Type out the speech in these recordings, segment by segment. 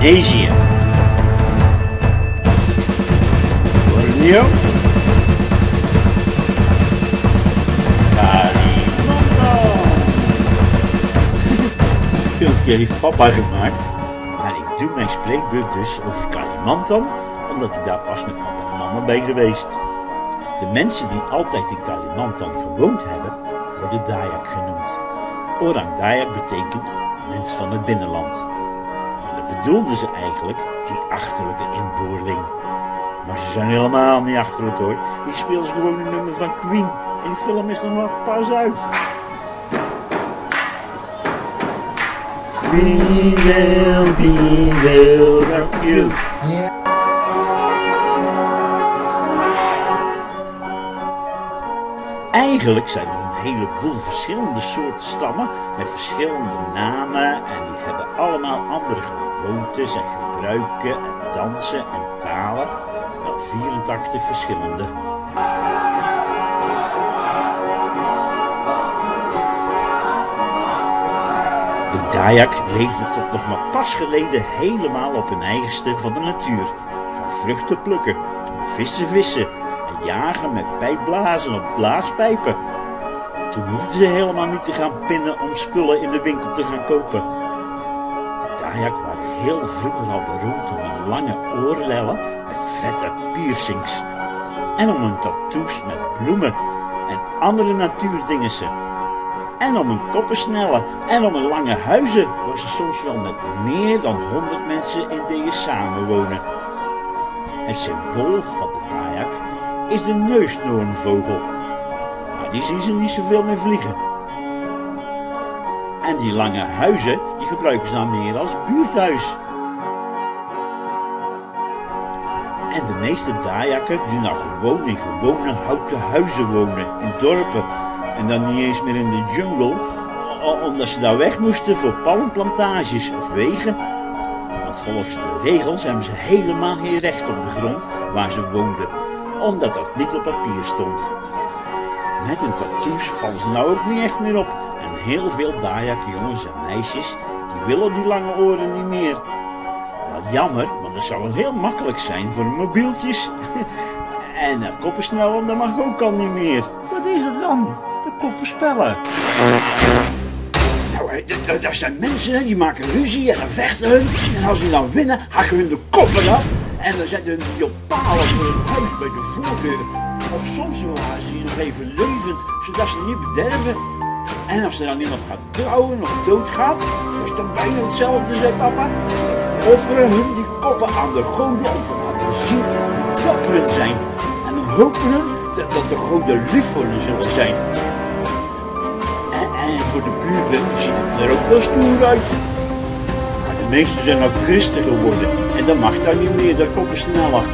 Indonesië. Borneo. Kalimantan. Dit filmpje heeft papa gemaakt, maar ik doe mijn spreekbeurt dus over Kalimantan, omdat ik daar pas met papa en mama ben geweest. De mensen die altijd in Kalimantan gewoond hebben, worden Dayak genoemd. Orang Dayak betekent mens van het binnenland. Bedoelden ze eigenlijk, die achterlijke inboorling. Maar ze zijn helemaal niet achterlijk hoor. Hier spelen ze gewoon een nummer van Queen. En die film is nog maar pas uit. We will, we will rock you. Eigenlijk zijn er een heleboel verschillende soorten stammen met verschillende namen en die hebben allemaal andere gewoontes en gebruiken en dansen en talen. Wel 84 verschillende. De Dayak leefden tot nog maar pas geleden helemaal op hun eigenste van de natuur. Van vruchten plukken, vissen vissen en jagen met pijpblazen op blaaspijpen. Toen hoefden ze helemaal niet te gaan pinnen om spullen in de winkel te gaan kopen. Heel vroeger al beroemd om hun lange oorlellen met vette piercings. En om hun tattoos met bloemen en andere natuurdingessen. En om hun koppensnellen en om hun lange huizen, waar ze soms wel met meer dan 100 mensen in deze samenwonen. Het symbool van de Dayak is de neusnoornvogel. Maar die zien ze niet zoveel meer vliegen. En die lange huizen, gebruiken ze dan meer als buurthuis. En de meeste Dayakken die nou gewoon in gewone houten huizen wonen, in dorpen. En dan niet eens meer in de jungle, omdat ze daar weg moesten voor palmplantages of wegen. Want volgens de regels hebben ze helemaal geen recht op de grond waar ze woonden, omdat dat niet op papier stond. Met hun tattoos vallen ze nou ook niet echt meer op. En heel veel Dayak jongens en meisjes, willen die lange oren niet meer. Wat jammer, want dat zou wel heel makkelijk zijn voor mobieltjes. en dat koppensnellen, dat mag ook al niet meer. Wat is het dan? De koppenspellen. Nou, d- dat zijn mensen, die maken ruzie en dan vechten hun. En als die dan winnen, hakken hun de koppen af. En dan zetten hun die op palen voor hun huis bij de voordeur. Of soms bewaren ze nog even levend, zodat ze niet bederven. En als er dan iemand gaat trouwen of doodgaat, dat is toch bijna hetzelfde, zei papa. Offeren hun die koppen aan de goden om te laten zien hoe dapper zijn. En dan hopen dat, dat de goden lief voor hen zullen zijn. En, voor de buren ziet het er ook wel stoer uit. Maar de meesten zijn ook christen geworden. En dat mag dan niet meer, dat komt sneller.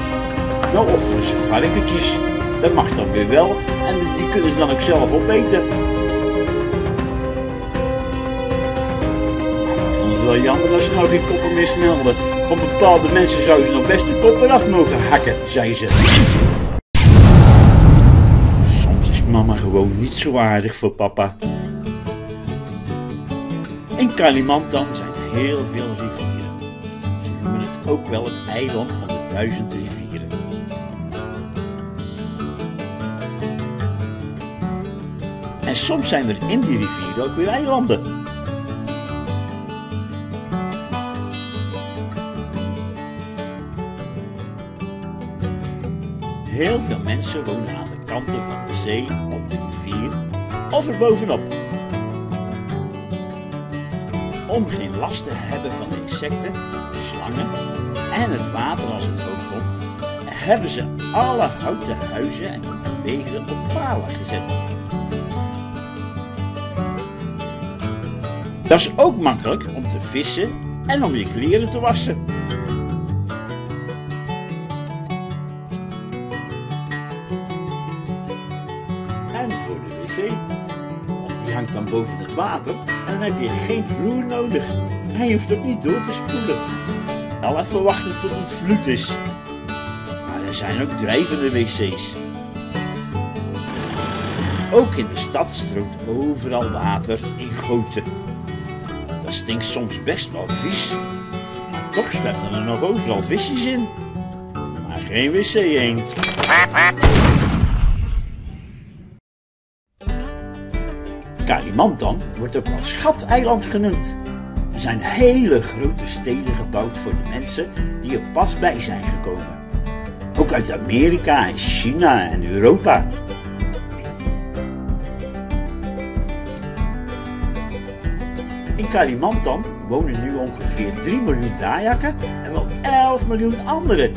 Nou offeren ze varkentjes. Dat mag dan weer wel. En die kunnen ze dan ook zelf opeten. Wel jammer dat ze nou geen koppen meer snelden. Van bepaalde mensen zouden ze nog best de kop eraf mogen hakken, zei ze. Soms is mama gewoon niet zo aardig voor papa. In Kalimantan zijn heel veel rivieren. Ze noemen het ook wel het eiland van de duizend rivieren. En soms zijn er in die rivieren ook weer eilanden. Heel veel mensen wonen aan de kanten van de zee of de rivier of er bovenop. Om geen last te hebben van insecten, slangen en het water als het hoog komt, hebben ze alle houten huizen en wegen op palen gezet. Dat is ook makkelijk om te vissen en om je kleren te wassen. Want die hangt dan boven het water en dan heb je geen vloer nodig. Hij hoeft ook niet door te spoelen. Al even wachten tot het vloed is. Maar er zijn ook drijvende wc's. Ook in de stad stroomt overal water in goten. Dat stinkt soms best wel vies. Maar toch zwemmen er nog overal visjes in. Maar geen wc-eend. Kalimantan wordt ook wel Schateiland genoemd. Er zijn hele grote steden gebouwd voor de mensen die er pas bij zijn gekomen. Ook uit Amerika en China en Europa. In Kalimantan wonen nu ongeveer 3 miljoen Dayakken en wel 11 miljoen andere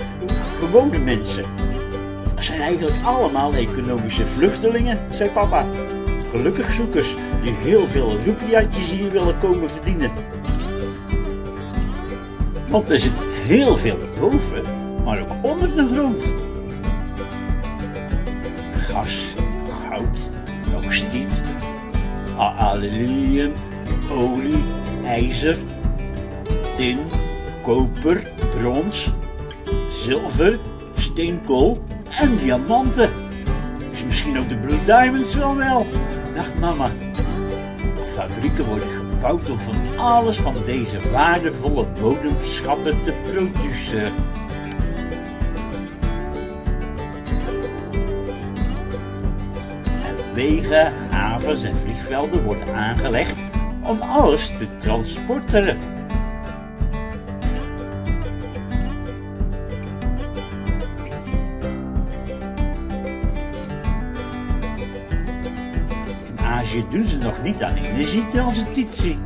gewone mensen. Dat zijn eigenlijk allemaal economische vluchtelingen, zei papa. Gelukkig zoekers die heel veel roepiatjes hier willen komen verdienen. Want er zit heel veel boven, maar ook onder de grond. Gas, goud, bauxiet, aluminium, olie, ijzer, tin, koper, brons, zilver, steenkool en diamanten. Misschien ook de Blue Diamonds wel wel, dacht mama. Fabrieken worden gebouwd om van alles van deze waardevolle bodemschatten te produceren. En wegen, havens en vliegvelden worden aangelegd om alles te transporteren. Azië doen ze nog niet aan energietransitie.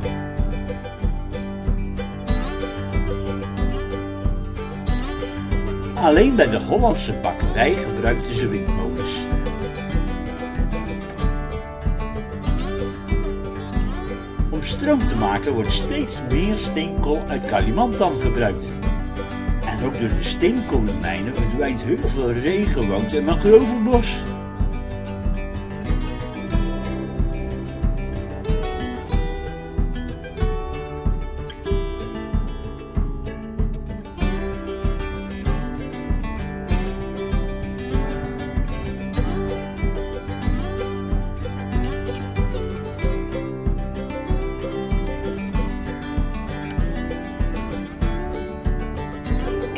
Alleen bij de Hollandse bakkerij gebruikten ze windmolens. Om stroom te maken wordt steeds meer steenkool uit Kalimantan gebruikt. En ook door de steenkolenmijnen verdwijnt heel veel regenwoud en mangrovenbos.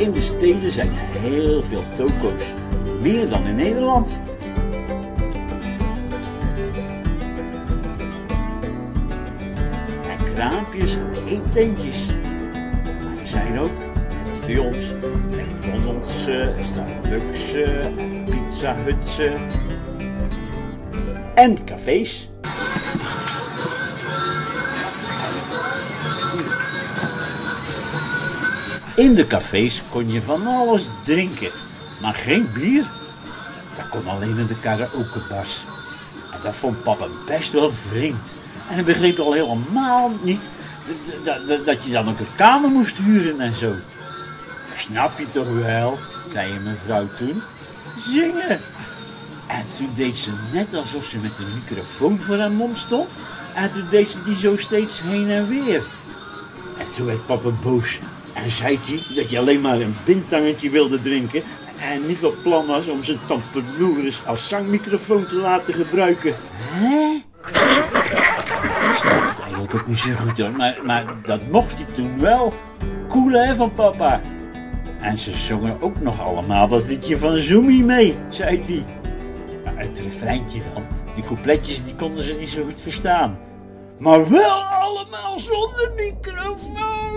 In de steden zijn heel veel toko's, meer dan in Nederland. En kraampjes en eetentjes. Maar er zijn ook, net bij ons, McDonald's, eh, Starbucks, eh, Pizza Huts eh, en cafés. In de cafés kon je van alles drinken, maar geen bier. Dat kon alleen in de karaokebars. En dat vond papa best wel vreemd. En hij begreep al helemaal niet dat, je dan ook een kamer moest huren en zo. Snap je toch wel, zei mijn vrouw toen. Zingen. En toen deed ze net alsof ze met een microfoon voor haar mond stond. En toen deed ze die zo steeds heen en weer. En toen werd papa boos. En zei hij dat je alleen maar een bintangetje wilde drinken en niet van plan was om zijn tampeloeris als zangmicrofoon te laten gebruiken. Hè? Ik snap het eigenlijk ook niet zo goed hoor, maar, maar dat mocht hij toen wel. Cool hè van papa. En ze zongen ook nog allemaal dat liedje van Zoomie mee, zei hij. Maar het refreintje dan, die coupletjes die konden ze niet zo goed verstaan. Maar wel allemaal zonder microfoon.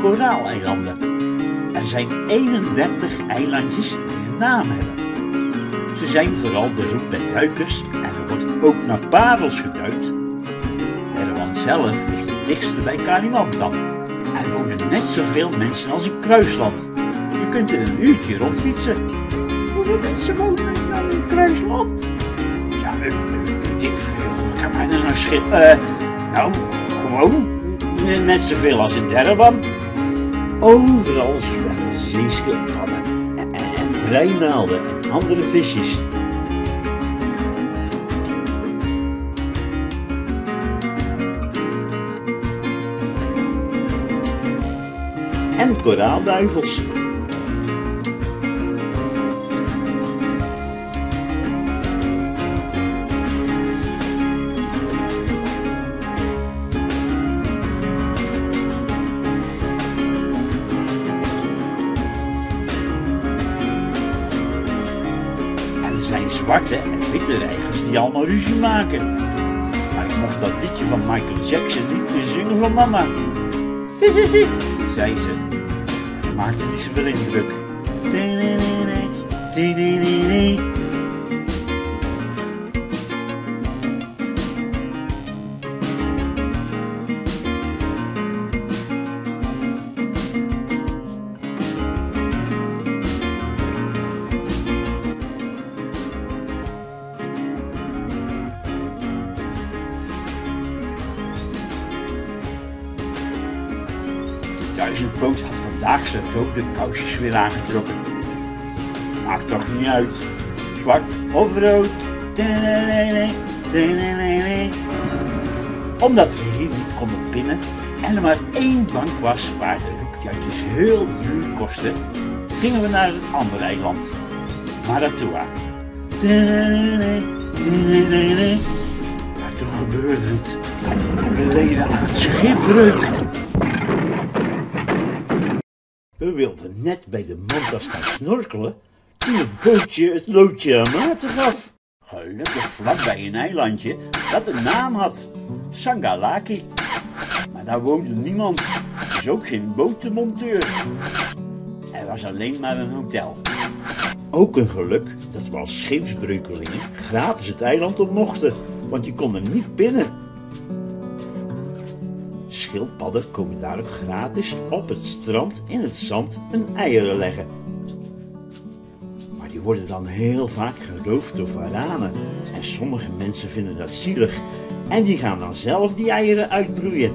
koraaleilanden. Er zijn 31 eilandjes die een naam hebben. Ze zijn vooral de roep bij duikers en er wordt ook naar parels geduikt. Derrewan zelf ligt het dichtste bij Kalimantan. Er wonen net zoveel mensen als in Kruisland. Je kunt er een uurtje rondfietsen. Hoeveel mensen wonen er in Kruisland? Ja, ik veel. Kan mij er nou schelen? Eh, nou, gewoon net zoveel als in Derrewan. Overal zwemmen zeeschildpadden en, en, en andere visjes. En koraalduivels. Zijn zwarte en witte reigers die allemaal ruzie maken. Maar ik mocht dat liedje van Michael Jackson niet meer zingen van mama. This is it, zei ze. Het maakte niet zoveel indruk. Rode kousjes weer aangetrokken. Maakt toch niet uit. Zwart of rood. Omdat we hier niet konden pinnen en er maar één bank was waar de roepjuitjes heel duur kosten, gingen we naar een ander eiland. Maratua. Maar toen gebeurde het. We leden aan het schipbreuk. We wilden net bij de mantas gaan snorkelen toen het bootje het loodje aan water gaf. Gelukkig vlakbij een eilandje dat een naam had. Sangalaki. Maar daar woonde niemand. Dus ook geen botenmonteur. Er was alleen maar een hotel. Ook een geluk dat we als scheepsbreukelingen gratis het eiland op mochten, want je kon er niet binnen. Schildpadden komen daar ook gratis op het strand in het zand hun eieren leggen. Maar die worden dan heel vaak geroofd door varanen en sommige mensen vinden dat zielig en die gaan dan zelf die eieren uitbroeien.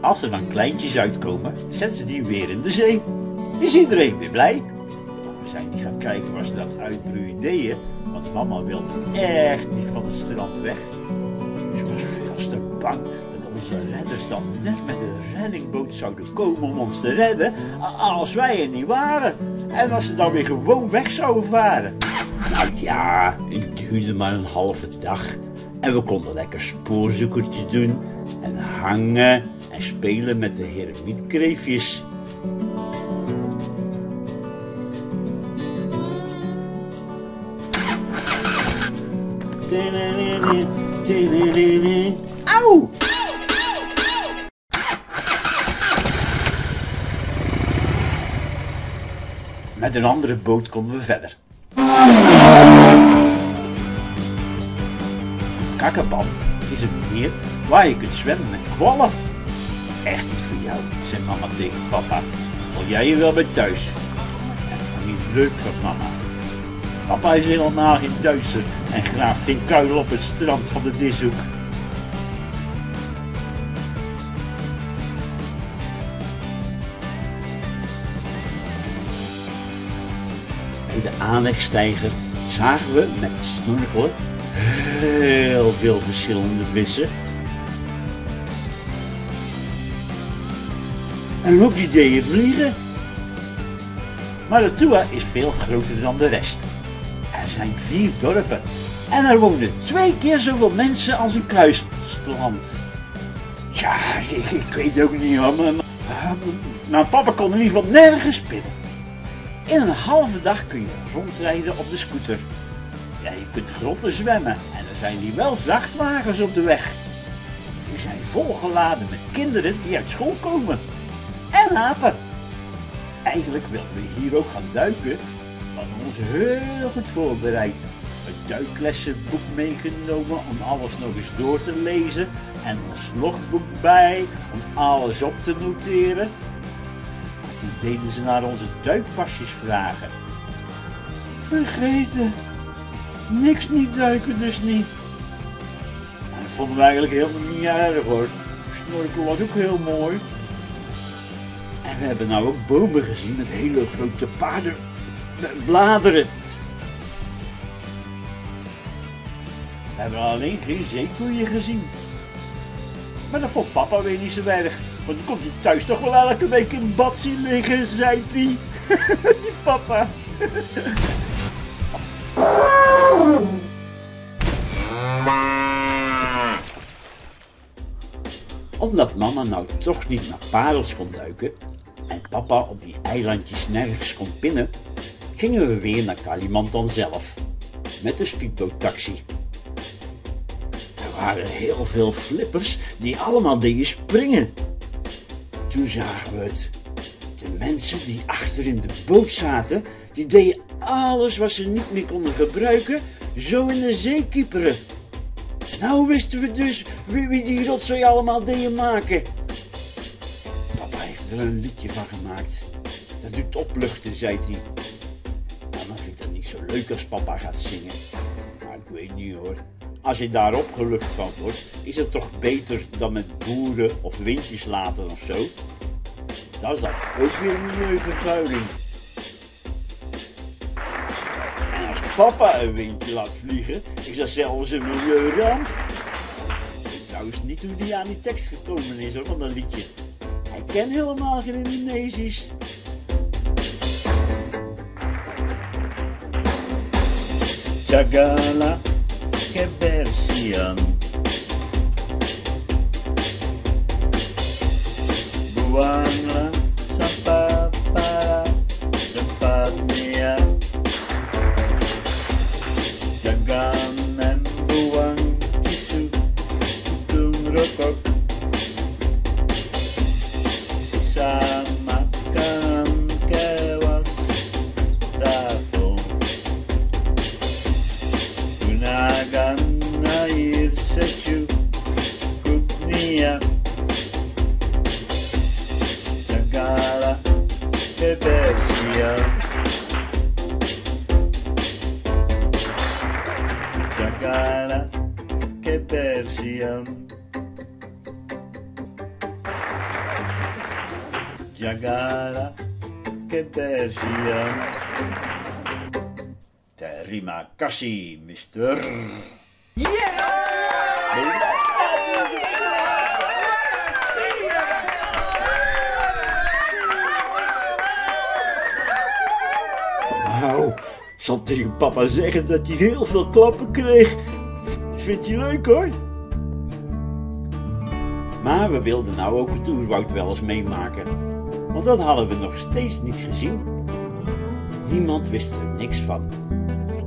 Als er dan kleintjes uitkomen, zetten ze die weer in de zee. Is iedereen weer blij? We zijn niet gaan kijken waar ze dat uitbroeien deden, want mama wilde echt niet van het strand weg. Ze was veel te bang onze redders dan net met de reddingboot zouden komen om ons te redden als wij er niet waren. En als ze dan weer gewoon weg zouden varen. Nou ja, het duurde maar een halve dag. En we konden lekker spoorzoekertje doen en hangen en spelen met de hermietkreefjes. Met een andere boot konden we verder. Kakkerpan is een meer waar je kunt zwemmen met kwallen. Echt iets voor jou, zei mama tegen papa. Wil jij je wel bij thuis? En niet leuk van mama. Papa is helemaal geen Duitser en graaft geen kuil op het strand van de Dishoek. Aanlegstijger zagen we met het snorkelen heel veel verschillende vissen. En ook die deden vliegen. Maratua is veel groter dan de rest. Er zijn vier dorpen en er wonen twee keer zoveel mensen als een kruisland. Ja, ik, weet ook niet hoor, maar, maar, maar papa kon in ieder geval nergens pinnen. In een halve dag kun je rondrijden op de scooter. Ja, je kunt grotten zwemmen en er zijn hier wel vrachtwagens op de weg. die zijn volgeladen met kinderen die uit school komen. En apen. Eigenlijk wilden we hier ook gaan duiken. We hadden ons heel goed voorbereid. Een duiklessenboek meegenomen om alles nog eens door te lezen. En ons logboek bij om alles op te noteren. Deden ze naar onze duikpasjes vragen. Vergeten. Niks niet duiken dus niet. Dat vonden we eigenlijk helemaal niet erg hoor. Snorkel was ook heel mooi. En we hebben nou ook bomen gezien met hele grote paarden, bladeren. We hebben alleen geen zeekoeien gezien. Maar dat vond papa weer niet zo erg. Want dan komt hij thuis toch wel elke week in bad zien liggen, zei hij. Die papa. Omdat mama nou toch niet naar parels kon duiken en papa op die eilandjes nergens kon pinnen, gingen we weer naar Kalimantan zelf met de speedboottaxi. Er waren heel veel flippers die allemaal deden springen. Toen zagen we het. De mensen die achter in de boot zaten, die deden alles wat ze niet meer konden gebruiken, zo in de zee kieperen. Nou wisten we dus wie, wie die rotzooi allemaal deden maken. Papa heeft er een liedje van gemaakt. Dat doet opluchten, zei hij. Mama vindt het niet zo leuk als papa gaat zingen. Maar ik weet niet hoor. Als je daar opgelucht van wordt, is het toch beter dan met boeren of windjes laten of zo. Dat is dan ook weer milieuvervuiling. En als papa een windje laat vliegen, is dat zelfs een milieuramp. Ik trouwens niet hoe die aan die tekst gekomen is hoor, van dat liedje. Hij kent helemaal geen Indonesisch. que é persiano. Boa. minha Jangara que Jangara Rebeldia Jangara Rebeldia Terima kasih, mister. Yeah! Zal tegen papa zeggen dat hij heel veel klappen kreeg. Vindt hij leuk hoor. Maar we wilden nou ook het oerwoud wel eens meemaken. Want dat hadden we nog steeds niet gezien. Niemand wist er niks van.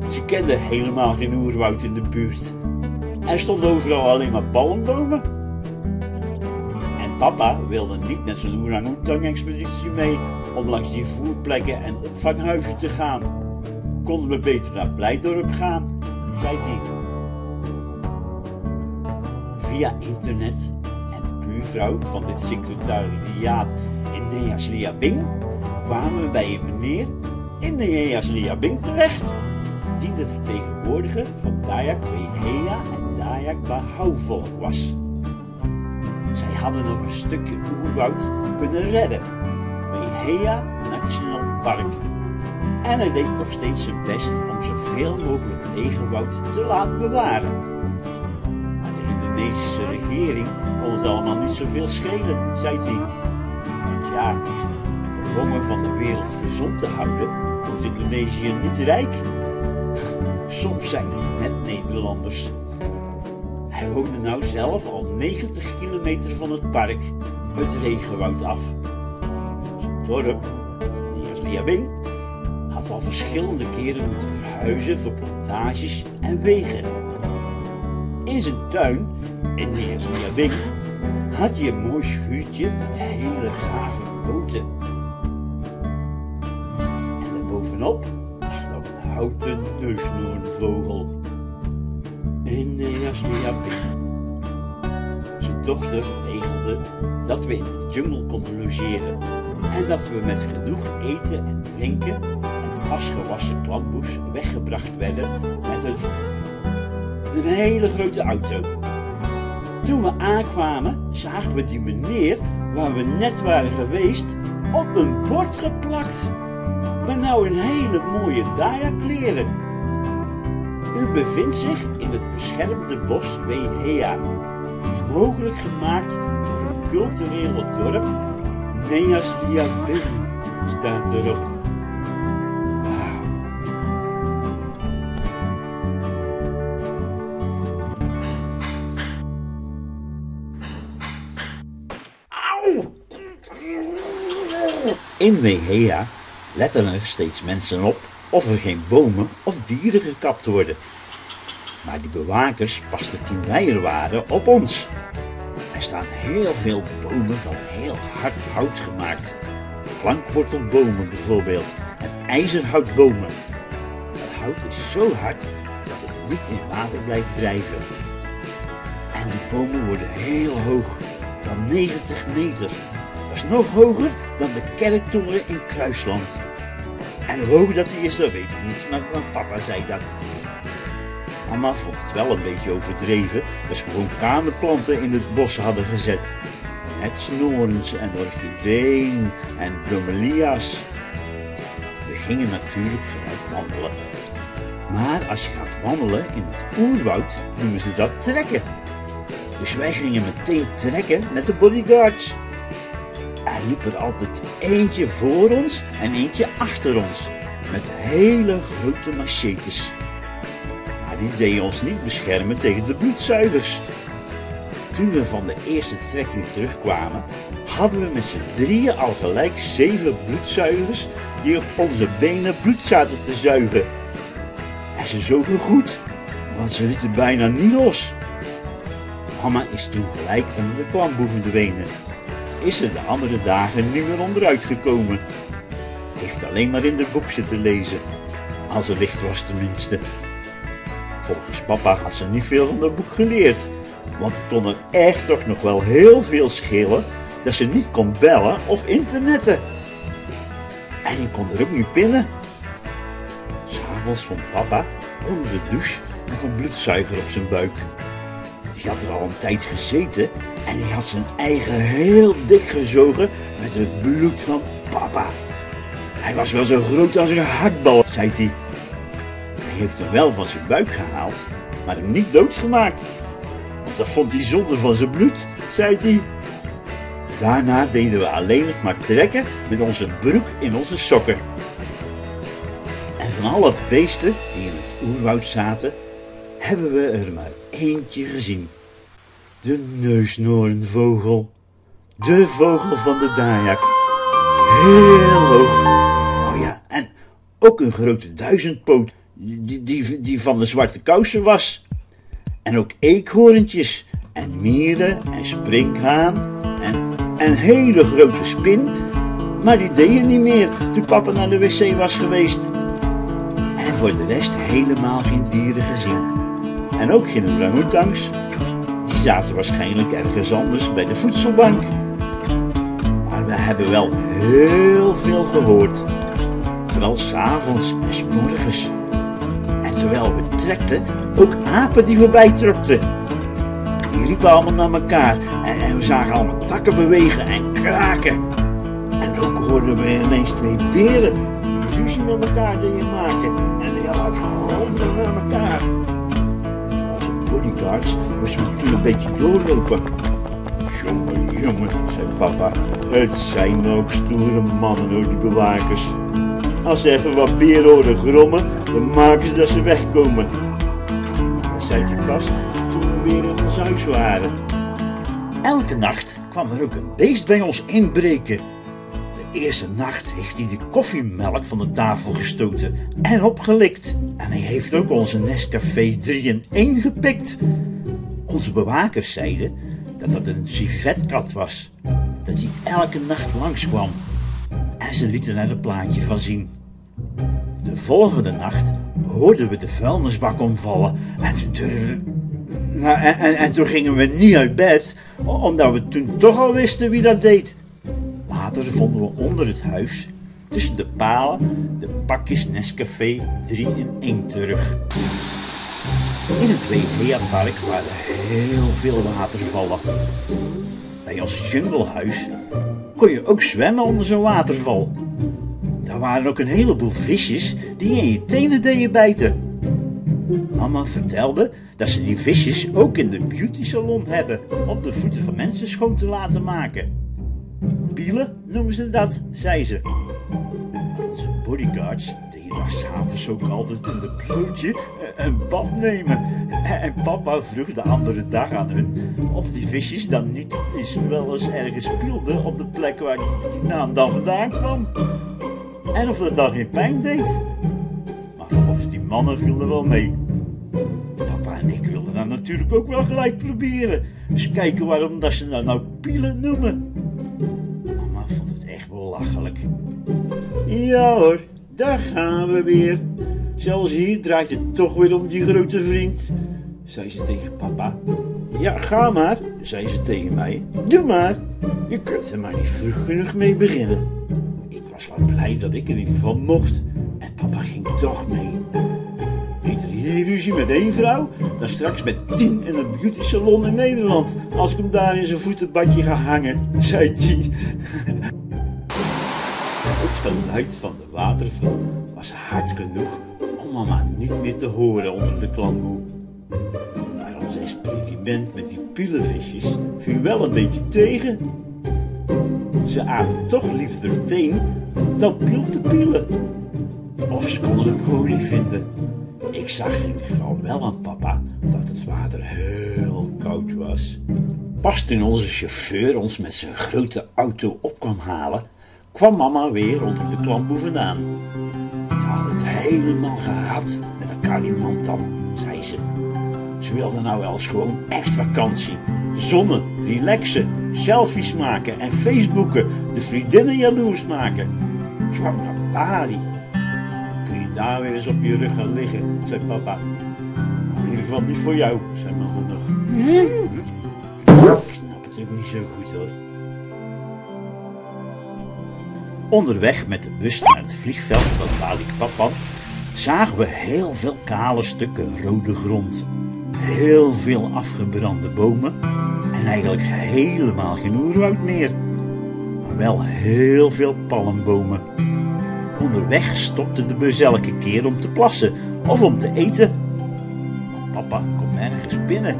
Ze kenden helemaal geen oerwoud in de buurt. Er stonden overal alleen maar palmbomen. En papa wilde niet met zijn orang-oetang-expeditie mee om langs die voerplekken en opvanghuizen te gaan. Konden we beter naar Blijdorp gaan, zei hij. Via internet en de buurvrouw van dit secretariaat in Neas Liabing kwamen we bij een meneer in Neas Liabing terecht die de vertegenwoordiger van Dayak Wehea en Dayak Bahouvolk was. Zij hadden nog een stukje oerwoud kunnen redden. Wehea Nationaal Park. En hij deed nog steeds zijn best om zoveel mogelijk regenwoud te laten bewaren. Maar de Indonesische regering kon het allemaal niet zoveel schelen, zei hij. Want ja, de longen van de wereld gezond te houden, wordt Indonesië niet rijk. Soms zijn het net Nederlanders. Hij woonde nou zelf al 90 kilometer van het park, het regenwoud af. Zijn dorp, Nias Liabing, had al verschillende keren moeten verhuizen voor plantages en wegen. In zijn tuin, in Liabing, had hij een mooi schuurtje met hele gave boten. En daarbovenop lag nog een houten neusnoornvogel. En Neas Zijn dochter regelde dat we in de jungle konden logeren en dat we met genoeg eten en drinken en pas gewassen klamboes weggebracht werden met een, hele grote auto. Toen we aankwamen, zagen we die meneer waar we net waren geweest op een bord geplakt. Maar nou een hele mooie Daya-kleren. U bevindt zich in het beschermde bos Wehea, mogelijk gemaakt door een culturele dorp Neas Liabin staat erop. In Wehea letten er steeds mensen op of er geen bomen of dieren gekapt worden. Maar die bewakers pasten toen wij er waren op ons. Er staan heel veel bomen van heel hard hout gemaakt. Plankwortelbomen bijvoorbeeld en ijzerhoutbomen. Het hout is zo hard dat het niet in water blijft drijven. En die bomen worden heel hoog, van 90 meter. Nog hoger dan de kerktoren in Kruisland. En hoe hoog dat die is, dat weet ik niet, maar papa zei dat. Mama vond het wel een beetje overdreven dat ze gewoon kamerplanten in het bos hadden gezet. Net snorens en orchideeën en bromelia's. We gingen natuurlijk gelijk wandelen. Maar als je gaat wandelen in het oerwoud, noemen ze dat trekken. Dus wij gingen meteen trekken met de bodyguards. Er liep er altijd eentje voor ons en eentje achter ons. Met hele grote machetes. Maar die deden ons niet beschermen tegen de bloedzuigers. Toen we van de eerste trekking terugkwamen, hadden we met z'n drieën al gelijk zeven bloedzuigers die op onze benen bloed zaten te zuigen. En ze zogen goed, want ze lieten bijna niet los. Mama is toen gelijk onder de klamboe verdwenen is er de andere dagen niet meer onderuit gekomen. Heeft alleen maar in de boek zitten lezen. Als er licht was tenminste. Volgens papa had ze niet veel van dat boek geleerd. Want het kon er echt toch nog wel heel veel schelen dat ze niet kon bellen of internetten. En je kon er ook niet pinnen. S'avonds vond papa onder de douche nog een bloedzuiger op zijn buik. Die had er al een tijd gezeten en hij had zijn eigen heel dik gezogen met het bloed van papa. Hij was wel zo groot als een hakbal, zei hij. Hij heeft hem wel van zijn buik gehaald, maar hem niet doodgemaakt. Want dat vond hij zonde van zijn bloed, zei hij. Daarna deden we alleen nog maar trekken met onze broek in onze sokken. En van alle beesten die in het oerwoud zaten, hebben we er maar eentje gezien. De neusnoornvogel. De vogel van de Dayak. Heel hoog. Oh ja, en ook een grote duizendpoot. Die, die, van de zwarte kousen was. En ook eekhoorntjes. En mieren en sprinkhaan. En een hele grote spin. Maar die deden niet meer toen papa naar de wc was geweest. En voor de rest helemaal geen dieren gezien. En ook geen orangutangs zaten waarschijnlijk ergens anders bij de voedselbank. Maar we hebben wel heel veel gehoord. Vooral s'avonds en s morgens. En terwijl we trekten, ook apen die voorbij trokten. Die riepen allemaal naar elkaar en, we zagen allemaal takken bewegen en kraken. En ook hoorden we ineens twee beren die ruzie met elkaar deden maken. En die hadden gronden naar elkaar bodyguards moesten we toen een beetje doorlopen. Jongen, jongen, zei papa, het zijn ook stoere mannen hoor, die bewakers. Als ze even wat beren horen grommen, dan maken ze dat ze wegkomen. Dat zei hij pas toen we weer in ons huis waren. Elke nacht kwam er ook een beest bij ons inbreken. Eerste nacht heeft hij de koffiemelk van de tafel gestoten en opgelikt. En hij heeft ook onze Nescafé 3 in 1 gepikt. Onze bewakers zeiden dat het een civetkat was. Dat hij elke nacht langskwam. En ze lieten er een plaatje van zien. De volgende nacht hoorden we de vuilnisbak omvallen. En. Nou, en, en, en toen gingen we niet uit bed, omdat we toen toch al wisten wie dat deed. Later vonden we onder het huis, tussen de palen, de pakjes Nescafé 3 in 1 terug. In het Wehea-park waren heel veel watervallen. Bij ons junglehuis kon je ook zwemmen onder zo'n waterval. Daar waren ook een heleboel visjes die in je tenen deden bijten. Mama vertelde dat ze die visjes ook in de beauty salon hebben om de voeten van mensen schoon te laten maken. Pielen noemen ze dat, zei ze. Onze bodyguards daar s'avonds ook altijd in de blootje een bad nemen. En papa vroeg de andere dag aan hun of die visjes dan niet eens wel eens ergens pielden op de plek waar die naam dan vandaan kwam. En of dat dan geen pijn deed. Maar volgens die mannen viel er wel mee. Papa en ik wilden dat natuurlijk ook wel gelijk proberen. Dus kijken waarom dat ze dat nou pielen noemen. Ja hoor, daar gaan we weer. Zelfs hier draait het toch weer om die grote vriend, zei ze tegen papa. Ja, ga maar, zei ze tegen mij. Doe maar. Je kunt er maar niet vroeg genoeg mee beginnen. Ik was wel blij dat ik in ieder geval mocht. En papa ging toch mee. Beter hier ruzie met één vrouw dan straks met tien in een beauty salon in Nederland. Als ik hem daar in zijn voetenbadje ga hangen, zei hij. Het geluid van de waterval was hard genoeg om mama niet meer te horen onder de klamboe. Maar ons experiment met die pielenvisjes viel wel een beetje tegen. Ze aten toch liever teen dan piel te pielen. Of ze konden hem gewoon niet vinden. Ik zag in ieder geval wel aan papa dat het water heel koud was. Pas toen onze chauffeur ons met zijn grote auto op kwam halen, kwam mama weer onder de klamboe vandaan. Ze had het helemaal gehad met een Kalimantan, zei ze. Ze wilde nou wel eens gewoon echt vakantie. Zonnen, relaxen, selfies maken en facebooken, de vriendinnen jaloers maken. Ze wou naar Bali. Kun je daar weer eens op je rug gaan liggen, zei papa. In ieder geval niet voor jou, zei mama nog. Ik snap het ook niet zo goed hoor. Onderweg met de bus naar het vliegveld van Balikpapan zagen we heel veel kale stukken rode grond. Heel veel afgebrande bomen en eigenlijk helemaal geen oerwoud meer. Maar wel heel veel palmbomen. Onderweg stopte de bus elke keer om te plassen of om te eten. Maar papa kon nergens binnen.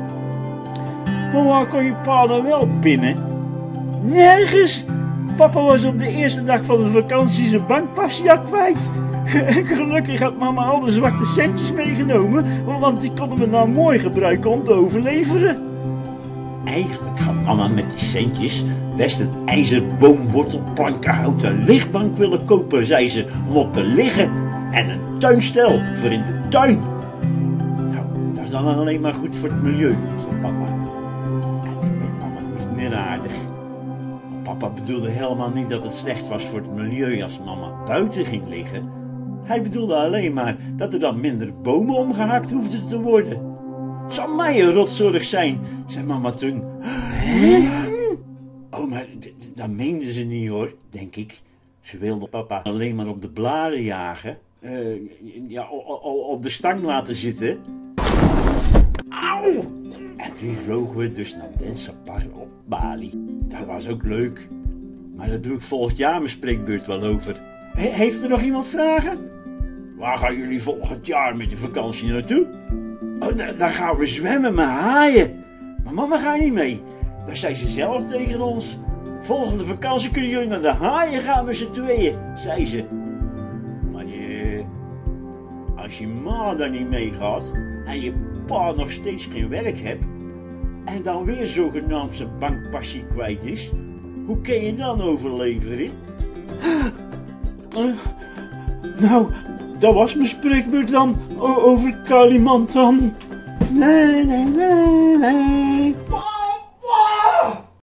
Maar waar kon je pa dan wel binnen? Nergens! Papa was op de eerste dag van de vakantie zijn bankpasje kwijt. Gelukkig had mama al de zwarte centjes meegenomen, want die konden we nou mooi gebruiken om te overleveren. Eigenlijk had mama met die centjes best een ijzerboomwortelplankenhouten lichtbank willen kopen, zei ze, om op te liggen. En een tuinstel voor in de tuin. Nou, dat is dan alleen maar goed voor het milieu, zei papa. En toen werd mama niet meer aardig. Papa bedoelde helemaal niet dat het slecht was voor het milieu als mama buiten ging liggen. Hij bedoelde alleen maar dat er dan minder bomen omgehakt hoefden te worden. Zal mij een rotzorg zijn, zei mama toen. Oh, maar dat meende ze niet hoor, denk ik. Ze wilde papa alleen maar op de blaren jagen. Uh, ja, op de stang laten zitten. Auw! En toen vlogen we dus naar Densapar op Bali. Dat was ook leuk. Maar daar doe ik volgend jaar mijn spreekbeurt wel over. He heeft er nog iemand vragen? Waar gaan jullie volgend jaar met de vakantie naartoe? Oh, dan gaan we zwemmen met haaien. Maar mama gaat niet mee. Daar zei ze zelf tegen ons. Volgende vakantie kunnen jullie naar de haaien gaan met z'n tweeën, zei ze. Maar je, als je ma daar niet mee gaat en je pa nog steeds geen werk hebt en dan weer zogenaamd zijn bankpasje kwijt is, hoe kun je dan overleven? Uh, nou, dat was mijn spreekbeurt dan over Kalimantan. Nee, nee, nee, nee.